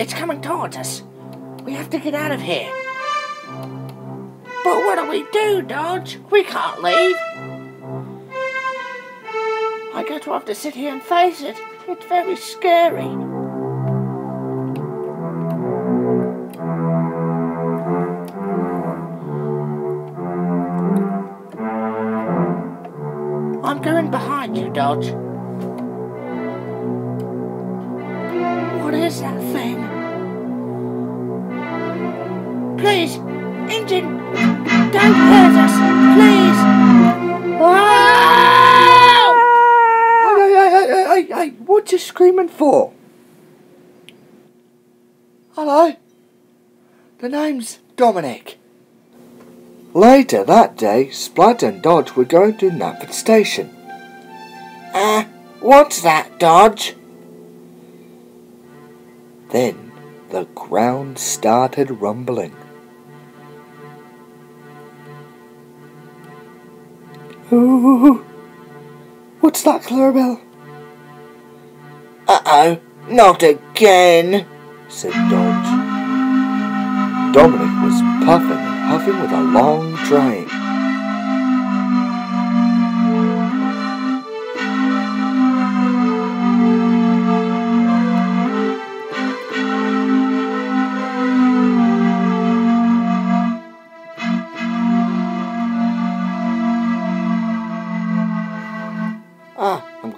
It's coming towards us. We have to get out of here. But what do we do, Dodge? We can't leave. I guess we'll have to sit here and face it. It's very scary. I'm going behind you, Dodge. What is that thing? Please, engine, don't hurt us, please. Wow! Hey, hey, hey, hey, hey, what you screaming for? Hello? The name's Dominic. Later that day, Splat and Dodge were going to Knapford Station. Uh, what's that, Dodge? Then the ground started rumbling. Ooh, what's that, Clarabel? Uh-oh, not again. said Dodge. Dominic was puffing and huffing with a long train.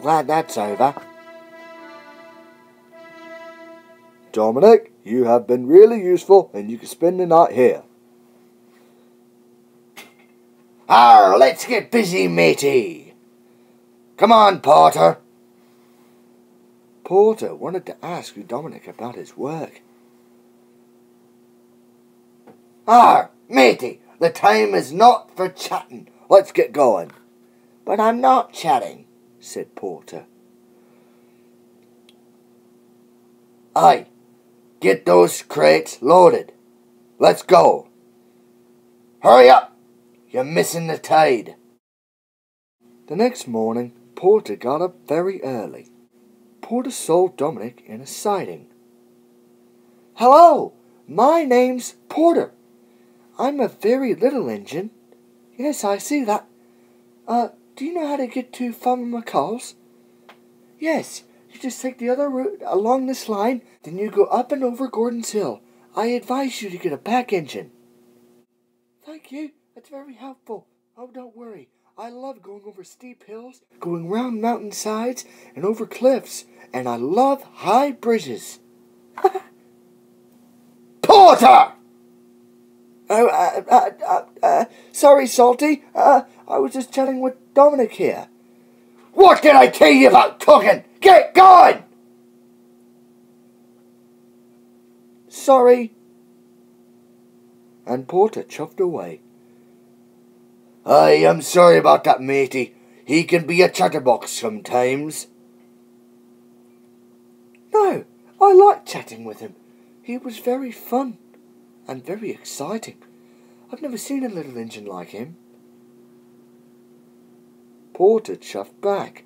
Glad that's over. Dominic, you have been really useful and you can spend the night here. Arr, let's get busy, matey. Come on, Porter. Porter wanted to ask Dominic about his work. Arr, matey, the time is not for chatting. Let's get going, But I'm not chatting. Said Porter. Aye, get those crates loaded. Let's go. Hurry up. You're missing the tide. The next morning, Porter got up very early. Porter saw Dominic in a siding. Hello, my name's Porter. I'm a very little engine. Yes, I see that. Uh, do you know how to get to Farmer McColl's? Yes, you just take the other route along this line, then you go up and over Gordon's Hill. I advise you to get a back engine. Thank you. That's very helpful. Oh, don't worry. I love going over steep hills, going round mountain sides, and over cliffs, and I love high bridges. Porter! Oh, uh, uh, uh, uh, sorry, Salty. Uh, I was just chatting with Dominic here. What did I tell you about talking? Get going! Sorry. And Porter chuffed away. I am sorry about that, matey. He can be a chatterbox sometimes. No, I liked chatting with him. He was very fun and very exciting. I've never seen a little engine like him. Porter chuffed back.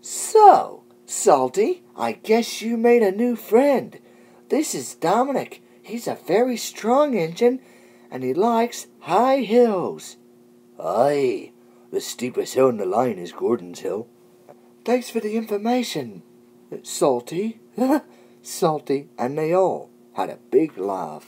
So, Salty, I guess you made a new friend. This is Dominic. He's a very strong engine, and he likes high hills. Aye, the steepest hill in the line is Gordon's Hill. Thanks for the information, Salty. Salty, and they all had a big laugh.